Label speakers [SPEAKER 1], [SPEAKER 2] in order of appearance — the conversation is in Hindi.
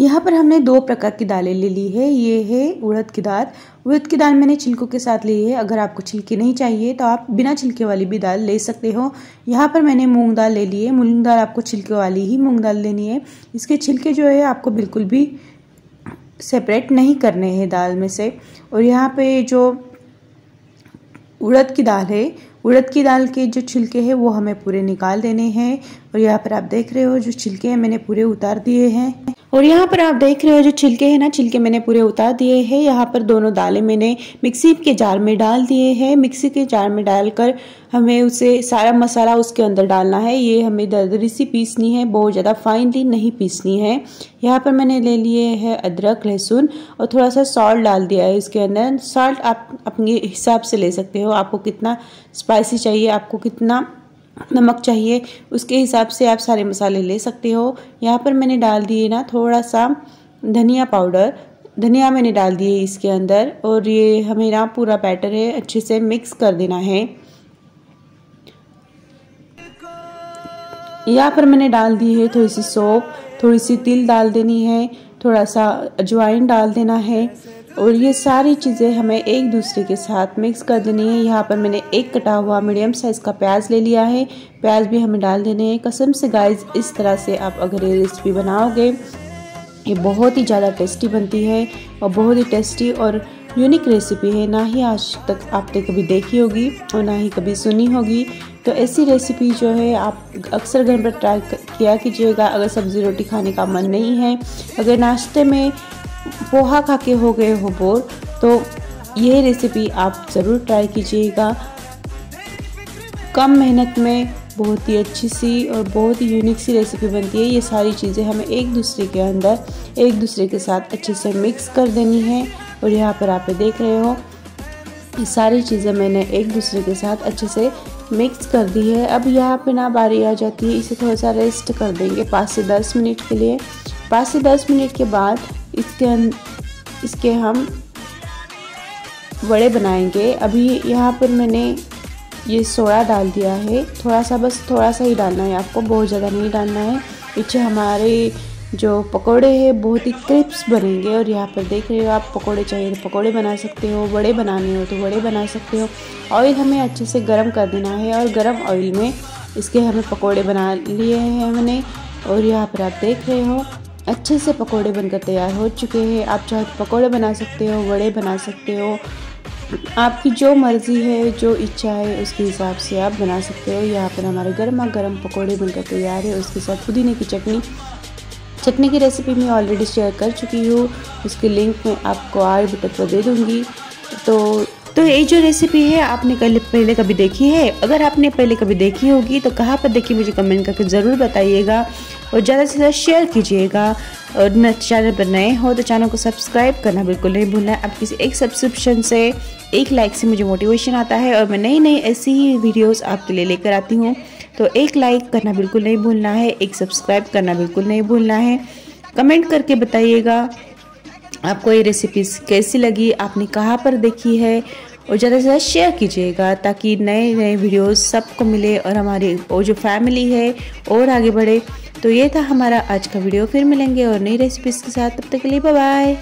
[SPEAKER 1] यहाँ पर हमने दो प्रकार की दालें ले ली है। ये है उड़द की दाल। उड़द की दाल मैंने छिलकों के साथ ली है। अगर आपको छिलके नहीं चाहिए तो आप बिना छिलके वाली भी दाल ले सकते हो। यहाँ पर मैंने मूंग दाल ले ली है। मूंग दाल आपको छिलके वाली ही मूंग दाल लेनी है। इसके छिलके जो है, आपको बिल्कुल भी सेपरेट नहीं करने हैं दाल में से। और यहाँ पे जो उड़द की दाल है, उड़द की दाल के जो छिलके हैं, वो हमें पूरे निकाल देने हैं। और यहाँ पर आप देख रहे हो, जो छिलके हैं, मैंने पूरे उतार दिए हैं। और यहाँ पर आप देख रहे हो जो छिलके हैं ना, छिलके मैंने पूरे उतार दिए हैं। यहाँ पर दोनों दालें मैंने मिक्सी के जार में डाल दिए हैं। मिक्सी के जार में डालकर हमें उसे सारा मसाला उसके अंदर डालना है। ये हमें दरदरी सी पीसनी है, बहुत ज़्यादा फाइनली नहीं पीसनी है। यहाँ पर मैंने ले लिए है अदरक, लहसुन और थोड़ा सा सॉल्ट डाल दिया है इसके अंदर। सॉल्ट आप अपने हिसाब से ले सकते हो। आपको कितना स्पाइसी चाहिए, आपको कितना नमक चाहिए, उसके हिसाब से आप सारे मसाले ले सकते हो। यहाँ पर मैंने डाल दिए ना थोड़ा सा धनिया पाउडर। धनिया मैंने डाल दिए इसके अंदर और ये हमें ना पूरा बैटर है, अच्छे से मिक्स कर देना है। यहाँ पर मैंने डाल दी है थोड़ी सी सौंप थोड़ी सी तिल डाल देनी है थोड़ा सा अजवाइन डाल देना है। और ये सारी चीज़ें हमें एक दूसरे के साथ मिक्स कर देनी है। यहाँ पर मैंने एक कटा हुआ मीडियम साइज़ का प्याज ले लिया है। प्याज भी हमें डाल देने हैं। कसम से गाइस इस तरह से आप अगर ये रेसिपी बनाओगे, ये बहुत ही ज़्यादा टेस्टी बनती है और बहुत ही टेस्टी और यूनिक रेसिपी है। ना ही आज तक आपने कभी देखी होगी और ना ही कभी सुनी होगी। तो ऐसी रेसिपी जो है, आप अक्सर घर पर ट्राई किया कीजिएगा। अगर सब्ज़ी रोटी खाने का मन नहीं है, अगर नाश्ते में पोहा खा के हो गए हो बोर तो ये रेसिपी आप ज़रूर ट्राई कीजिएगा। कम मेहनत में बहुत ही अच्छी सी और बहुत ही यूनिक सी रेसिपी बनती है। ये सारी चीज़ें हमें एक दूसरे के अंदर, एक दूसरे के साथ अच्छे से मिक्स कर देनी है और यहाँ पर आप देख रहे हो, ये सारी चीज़ें मैंने एक दूसरे के साथ अच्छे से मिक्स कर दी है। अब यहाँ पे ना बारी आ जाती है, इसे थोड़ा सा रेस्ट कर देंगे पाँच से दस मिनट के लिए। पाँच से दस मिनट के बाद इसके इसके हम बड़े बनाएँगे। अभी यहाँ पर मैंने ये सोडा डाल दिया है। थोड़ा सा बस थोड़ा सा ही डालना है। आपको बहुत ज़्यादा नहीं डालना है। पीछे हमारे जो पकोड़े हैं, बहुत ही क्रिप्स बनेंगे और यहाँ पर देख रहे हो आप, पकोड़े चाहिए तो पकोड़े बना सकते हो बड़े बनाने हो तो बड़े बना सकते हो। ऑयल हमें अच्छे से गर्म कर देना है और गर्म ऑयल में इसके हमें पकोड़े बना लिए हैं हमने। और यहाँ पर आप देख रहे हो अच्छे से पकोड़े बनकर तैयार हो चुके हैं। आप चाहे तो पकोड़े बना सकते हो, वड़े बना सकते हो। आपकी जो मर्ज़ी है, जो इच्छा है, उसके हिसाब से आप बना सकते हो। यहाँ पर हमारे गर्मा गर्म पकौड़े बनकर तैयार है। उसके साथ पुदीने की चटनी। चटनी की रेसिपी मैं ऑलरेडी शेयर कर चुकी हूँ। उसकी लिंक मैं आपको आई बटन पर दे दूँगी। तो तो ये जो रेसिपी है, आपने कल पहले कभी देखी है? अगर आपने पहले कभी देखी होगी तो कहाँ पर देखी मुझे कमेंट करके ज़रूर बताइएगा। और ज़्यादा से ज़्यादा शेयर कीजिएगा। और न चैनल पर नए हो तो चैनल को सब्सक्राइब करना बिल्कुल नहीं भूलना। आप किसी एक सब्सक्रिप्शन से एक लाइक से मुझे मोटिवेशन आता है और मैं नई नई ऐसी ही वीडियोज़ आपके लिए लेकर आती हूँ। तो एक लाइक करना बिल्कुल नहीं भूलना है, एक सब्सक्राइब करना बिल्कुल नहीं भूलना है। कमेंट करके बताइएगा, आपको ये रेसिपीज़ कैसी लगी, आपने कहाँ पर देखी है? और ज़्यादा से ज़्यादा शेयर कीजिएगा ताकि नए नए वीडियोस सबको मिले और हमारी और जो फैमिली है और आगे बढ़े। तो ये था हमारा आज का वीडियो। फिर मिलेंगे और नई रेसिपीज़ के साथ। तब तक के लिए बाय